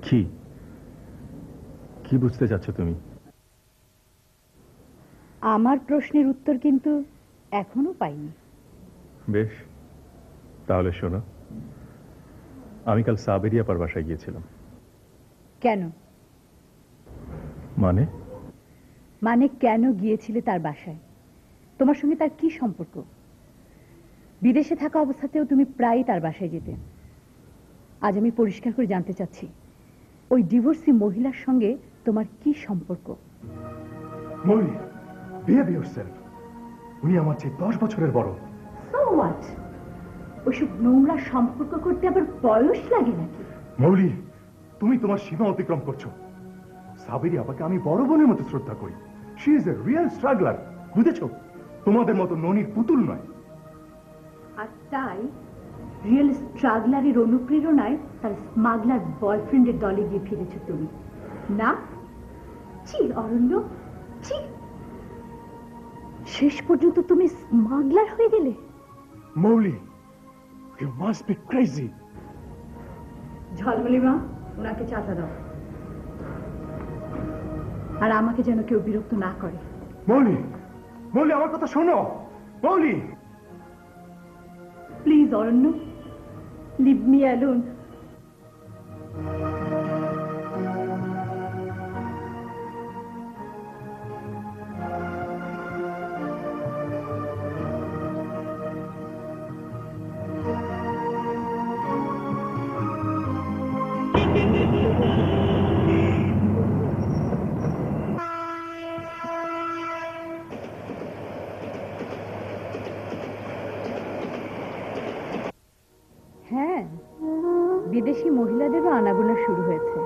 কি? কি বুঝতে চাচ্ছ তুমি? আমার প্রশ্নের উত্তর কিন্তু এখনও পাইনি। বেশ তাহলে শোনো। আমি কাল সাবেরিয়াপার বাসায় গিয়েছিলাম। কেন? মানে? মানে কেন গিয়েছিলে তার বাসায়? তোমার সঙ্গে তার কি সম্পর্ক? বিদেশে থাকা অবস্থাতেও তুমি প্রায়ই তার বাসায় যেতে। আজ আমি পরিষ্কার করে জানতে চাচ্ছি ওই ডিভোর্সি মহিলার সঙ্গে তোমার কি সম্পর্ক? বিহেভ উনি আমার চেয়ে দশ বছরের বড়। সো হোয়াট ওইসব নোংরা সম্পর্ক করতে আবার বয়স লাগে নাকি? মৌলি তুমি তোমার সীমা অতিক্রম করছ। সাবেরি আপাকে আমি বড় বোনের মতো শ্রদ্ধা করি। She is a real struggler বুঝেছ? তোমাদের মতো ননির পুতুল নয়। আর তাই রিয়েল স্ট্রাগলারের অনুপ্রেরণায় তার স্মাগলার বয়ফ্রেন্ডের দলে গিয়ে ফিরেছ তুমি। না? ছি অরণ্য ছি। শেষ পর্যন্ত তুমি স্মাগলার হয়ে গেলে? Mouli you must be crazy Jhalmali মা ওনাকে চাটা দাও। আর আমাকে যেন কেউ বিরক্ত না করে। মৌলি মৌলি আমার কথা শোনো। Mouli! Please Aranya leave me alone. হ্যাঁ বিদেশি মহিলাদেরও আনাগোনা শুরু হয়েছে।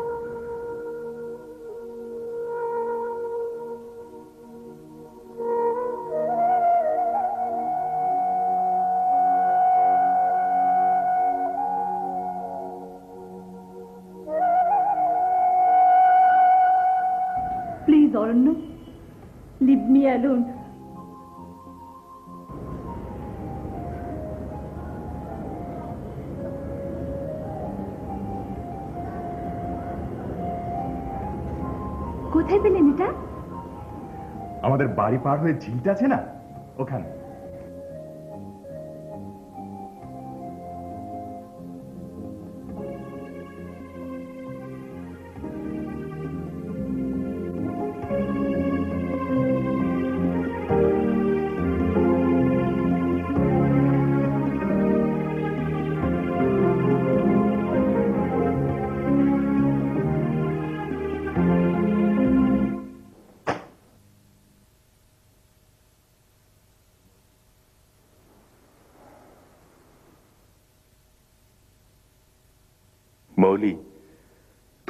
আমাদের বাড়ি পার হয়ে ঝিলটা আছে না? ওখানে।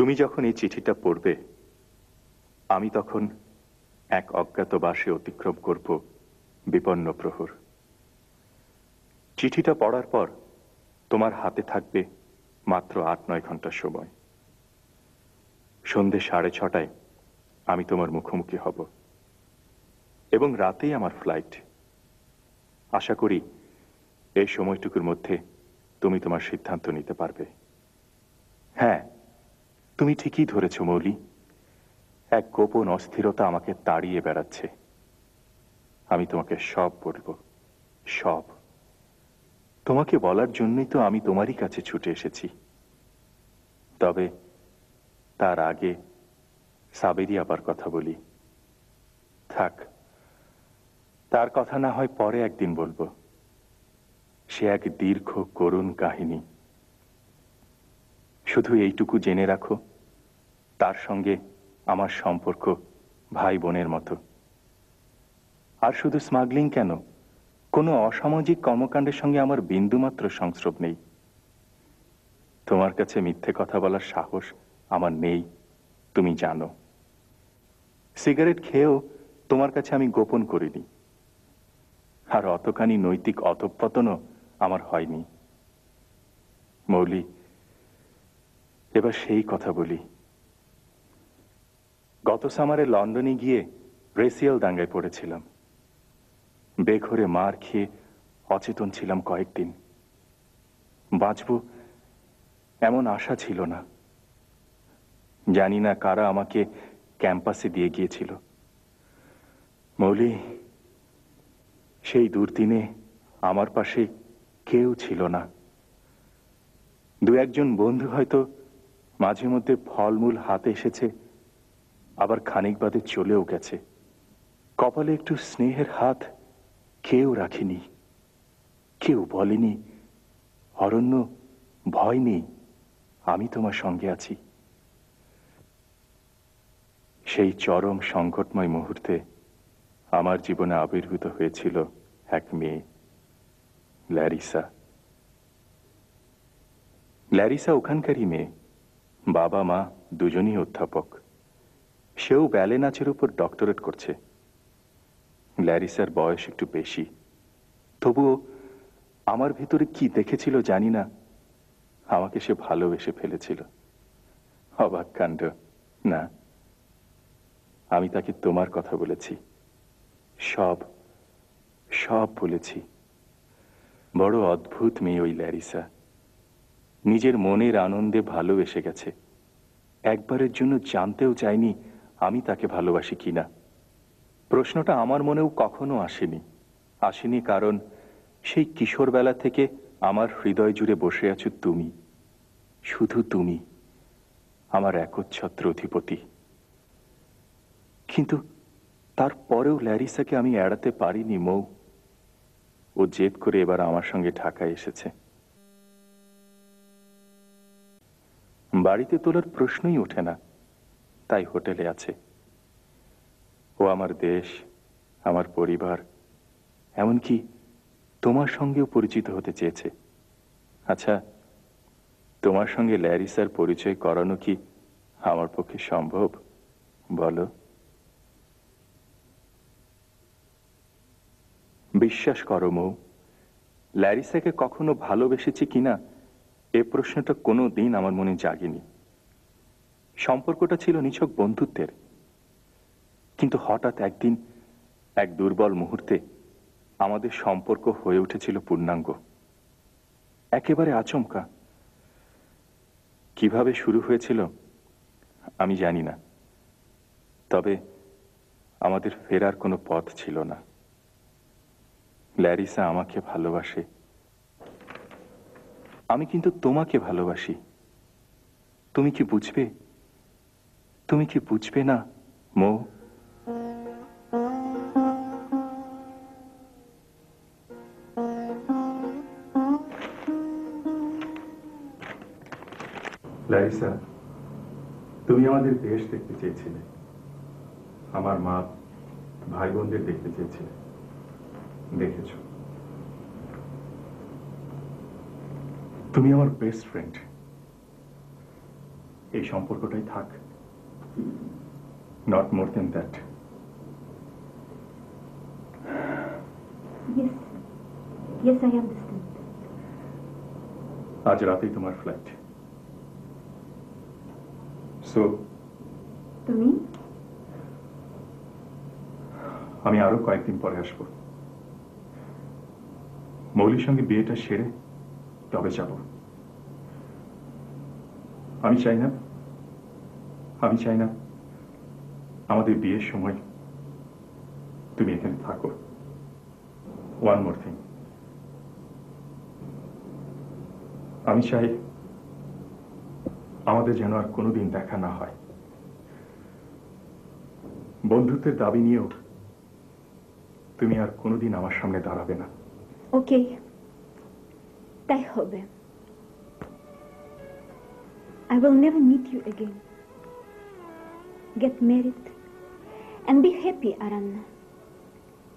তুমি যখন এই চিঠিটা পড়বে, আমি তখন এক অজ্ঞাতবাসে অতিক্রম করব বিপন্ন প্রহর। চিঠিটা পড়ার পর তোমার হাতে থাকবে মাত্র আট নয় ঘণ্টা সময়। সন্ধে সাড়ে ছটায় আমি তোমার মুখোমুখি হব এবং রাতেই আমার ফ্লাইট। আশা করি এই সময়টুকুর মধ্যে তুমি তোমার সিদ্ধান্ত নিতে পারবে। হ্যাঁ তুমি ঠিকই ধরেছ, মৌলি। এক গোপন অস্থিরতা আমাকে তাড়িয়ে বেড়াচ্ছে। আমি তোমাকে সব বলব, সব। তোমাকে বলার জন্যই তো আমি তোমারই কাছে ছুটে এসেছি। তবে তার আগে সাবেরি আবার কথা বলি। থাক, তার কথা না হয় পরে একদিন বলব। সে এক দীর্ঘ করুণ কাহিনী। শুধু এইটুকু জেনে রাখো, তার সঙ্গে আমার সম্পর্ক ভাই বোনের মতো। আর শুধু স্মাগলিং কেন? কোনো অসামাজিক কর্মকাণ্ডের সঙ্গে আমার বিন্দুমাত্র সংস্রব নেই। তোমার কাছে মিথ্যে কথা বলার সাহস আমার নেই, তুমি জানো। সিগারেট খেয়েও তোমার কাছে আমি গোপন করিনি। আর অতখানি নৈতিক অধঃপতনও আমার হয়নি। মৌলি এবার সেই কথা বলি। গত সামারে লন্ডনে গিয়ে রেসিয়াল দাঙ্গায় পড়েছিলাম। বেঘরে মার খেয়ে অচেতন ছিলাম কয়েকদিন। বাঁচব এমন আশা ছিল না। জানি না কারা আমাকে ক্যাম্পাসে দিয়ে গিয়েছিল। মৌলি সেই দুর্দিনে আমার পাশে কেউ ছিল না। দু একজন বন্ধু হয়তো মাঝে মধ্যে ফলমূল হাতে এসেছে, আবার খানিক বাদে চলেও গেছে। কপালে একটু স্নেহের হাত কেউ রাখেনি, কেউ বলেনি, অরণ্য, ভয় নেই, আমি তোমার সঙ্গে আছি। সেই চরম সংকটময় মুহূর্তে আমার জীবনে আবির্ভূত হয়েছিল এক মেয়ে, ল্যারিসা। ল্যারিসা ওখানকারই মেয়ে। বাবা, মা, দুজনই অধ্যাপক। সেও ব্যালে নাচের উপর ডক্টরেট করছে। ল্যারিসার বয়স একটু বেশি। তবুও আমার ভিতরে কি দেখেছিল জানি না। আমাকে সে ভালোবেসে ফেলেছিল। অবাক কাণ্ড। না, আমি তাকে তোমার কথা বলেছি। সব সব বলেছি। বড় অদ্ভুত মেয়ে ওই ল্যারিসা। নিজের মনের আনন্দে ভালোবেসে গেছে। একবারের জন্য জানতেও চাইনি আমি তাকে ভালোবাসি কিনা। প্রশ্নটা আমার মনেও কখনো আসেনি। আসেনি কারণ সেই কিশোরবেলা থেকে আমার হৃদয় জুড়ে বসে আছো তুমি। শুধু তুমি, আমার একচ্ছত্র অধিপতি। কিন্তু তারপরেও ল্যারিসাকে আমি এড়াতে পারিনি মৌ। ও জেদ করে এবার আমার সঙ্গে ঢাকায় এসেছে। বাড়িতে তোলার প্রশ্নই ওঠে না। তাই হোটেলে আছে। ও আমার দেশ, আমার পরিবার, এমনকি তোমার সঙ্গেও পরিচিত হতে চেয়েছে। আচ্ছা তোমার সঙ্গে ল্যারিসার পরিচয় করানো কি আমার পক্ষে সম্ভব? বলো। বিশ্বাস করো মৌ, ল্যারিসাকে কখনো ভালোবেসেছি কিনা এ প্রশ্নটা কোনো দিন আমার মনে জাগেনি। সম্পর্কটা ছিল নিছক বন্ধুত্বের। কিন্তু হঠাৎ একদিন, এক দুর্বল মুহূর্তে আমাদের সম্পর্ক হয়ে উঠেছিল পূর্ণাঙ্গ। একেবারে আচমকা। কীভাবে শুরু হয়েছিল, আমি জানি না। তবে আমাদের ফেরার কোনো পথ ছিল না। ল্যারিসা আমাকে ভালোবাসে। আমি কিন্তু তোমাকে ভালোবাসি। তুমি কি বুঝবে? তুমি কি বুঝবে না, মৌ? ল্যারিসা তুমি আমাদের দেশ দেখতে চেয়েছিলে। আমার মা ভাই বোনদের দেখতে চেয়েছিলে। দেখেছ। তুমি আমার বেস্ট ফ্রেন্ড এই সম্পর্কটাই থাক। Not more than that. আজ রাতেই তোমার ফ্লাইট সো তুমি? আমি আরও কয়েকদিন পরে আসব। মৌলির সঙ্গে বিয়েটা সেরে তবে যাব। আমি চাই না, আমি চাই না। আমাদের বিয়ের সময় তুমি এখানে থাকো। ওয়ান মোর থিং আমি চাই আমাদের যেন আর কোনোদিন দেখা না হয়। বন্ধুত্বের দাবি নিয়েও তুমি আর কোনোদিন আমার সামনে দাঁড়াবে না। ওকে তাই হবে I will never meet you again. Get married and be happy, Aranna.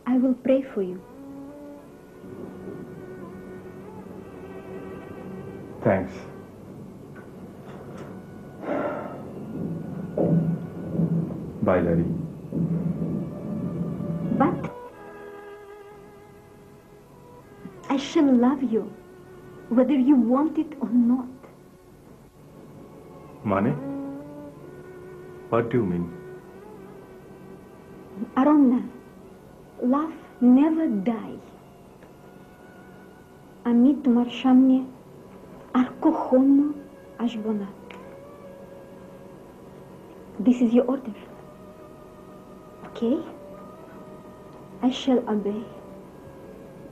I will pray for you. Thanks bye Larry But I shall love you whether you want it or not. মানে what do mean Aronna, love never die. আমি তোমার সামনে আর কখনো আসবো না this is your order okay I shall obey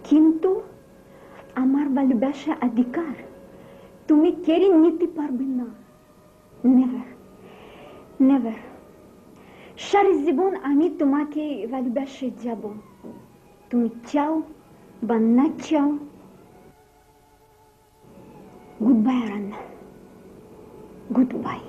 কিন্তু আমার ভালোবাসা অধিকার তুমি কেড়ে নিতে পারবে না নেভার নেভার সারা জীবন আমি তোমাকে ভালোবাসে যাব তুমি চাও বা না চাও goodbye Aranna goodbye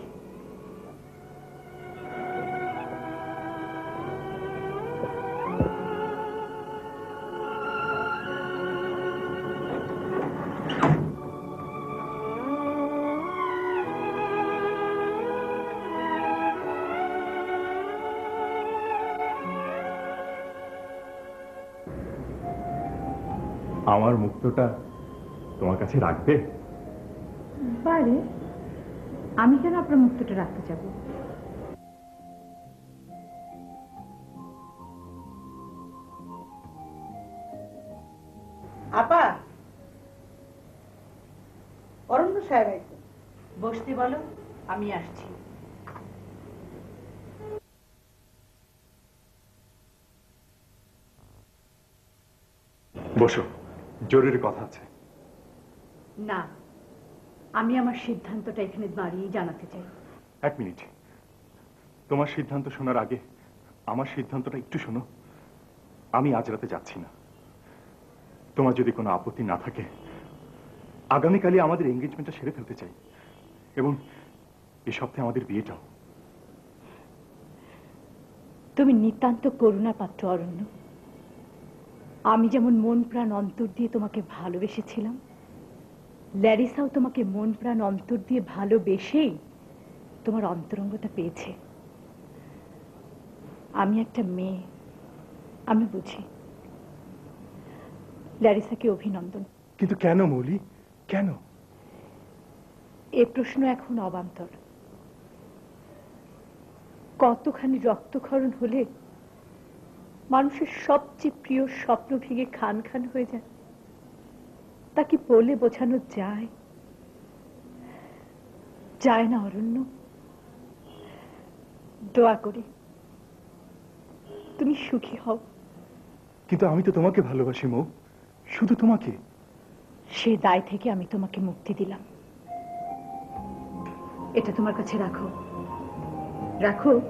আমার মুক্তটা তোমার কাছে রাখবে? পারে আমি কেন আপনার মুক্তটা রাখতে যাব? আপা! অরণ্য সাহেব। বসতে বলো আমি আসছি। বসো। জরুরি কথা আছে। না আমি আমার সিদ্ধান্তটা এখানে দাঁড়িয়ে জানাতে চাই। এক মিনিট। তোমার সিদ্ধান্ত শোনার আগে আমার সিদ্ধান্তটা একটু শোনো। আমি আজ রাতে যাচ্ছি না। তোমার যদি কোনো আপত্তি না থাকে আগামীকালই আমাদের এঙ্গেজমেন্টটা সেরে ফেলতে চাই। এবং এ সপ্তাহে আমাদের বিয়েটাও। তুমি নিতান্ত করুণা পাত্র অরণ্য। আমি যেমন মন প্রাণ অন্তর দিয়ে তোমাকে ভালোবেসেছিলাম ল্যারিসাও তোমাকে মন প্রাণ অন্তর দিয়ে ভালোবেসেই তোমার অন্তরঙ্গতা পেয়েছে। আমি একটা মেয়ে আমি বুঝি। ল্যারিসাকে অভিনন্দন। কিন্তু কেন মৌলি? কেন? এ প্রশ্ন এখন অবান্তর। কতখানি রক্তক্ষরণ হলে মানুষের সবচেয়ে প্রিয় স্বপ্ন ভেঙে খান খান হয়ে যায়। তা কি বলে বোঝানো যায়? যায় না অরণ্য। দোয়া করি তুমি সুখী হও। কিন্তু আমি তো তোমাকে ভালোবাসি মৌ। শুধু তোমাকে। সে দায় থেকে আমি তোমাকে মুক্তি দিলাম। এটা তোমার কাছে রাখো। রাখো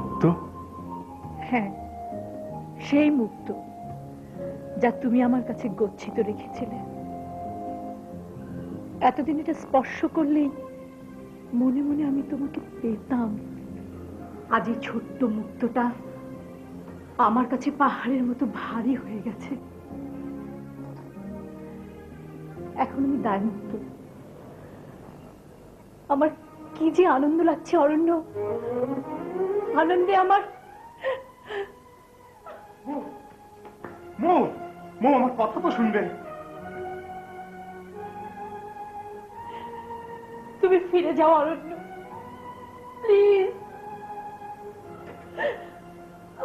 মুক্ত? হ্যাঁ সেই মুক্ত, যা তুমি আমার কাছে গচ্ছিত রেখেছিলে। এতদিন এটা স্পর্শ করলেই মনে মনে আমি তোমাকে পেতাম। আজ এই ছোট্ট মুক্তটা আমার কাছে পাহাড়ের মতো ভারী হয়ে গেছে। এখন আমি দায়মুক্ত। আমার কি যে আনন্দ লাগছে, অরণ্য! আনন্দে আমার? মো মো আমার কথা তো শুনবে। তুমি ফিরে যাও অরণ্য। প্লিজ।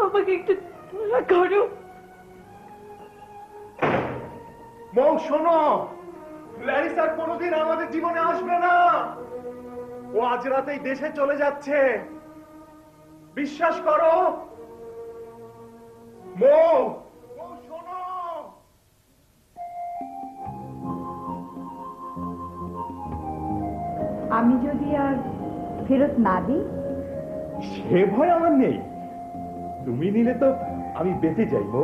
আমাকে একটু দয়া করো। মো শোনো। ল্যারিস আর কোনোদিন আমাদের জীবনে আসবে না। ও আজ রাতেই দেশে চলে যাচ্ছে। বিশ্বাস করো। মো শোনো। আমি যদি আর ফেরত না দিই? সে ভয় আমার নেই। তুমি নিলে তো আমি বেঁচে যাই মো।